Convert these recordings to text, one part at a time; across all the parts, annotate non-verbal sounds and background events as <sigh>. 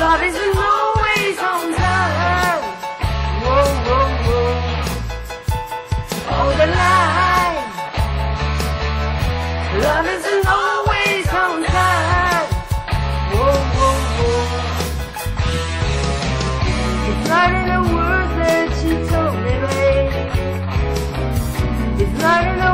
Love isn't always on time. Whoa, whoa, whoa. Hold the line. Love isn't always on time. Whoa, whoa, whoa. It's not in the words that you told me, babe. It's not in the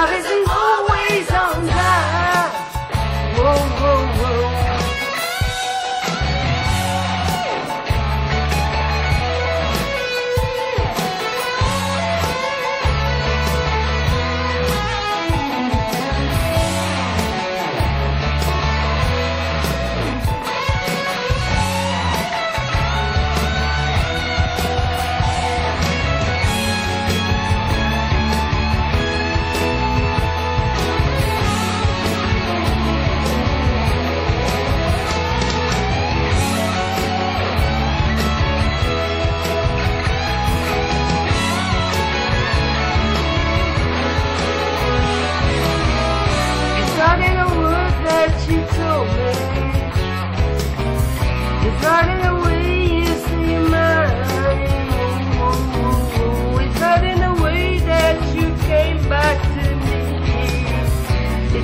Love is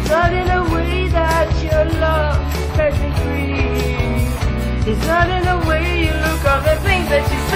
not in the way that your love sets me free. It's not in the way you look or the things that you say.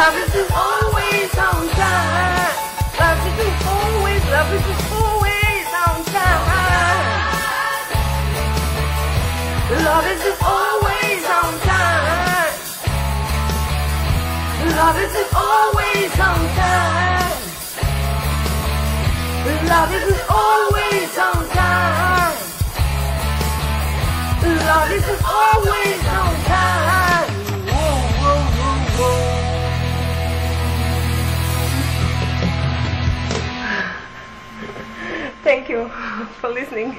Love is always on time. Love is always, love is always on time. Love is always on time. Love is always on time. Love is always on time. Love is always you <laughs> for listening.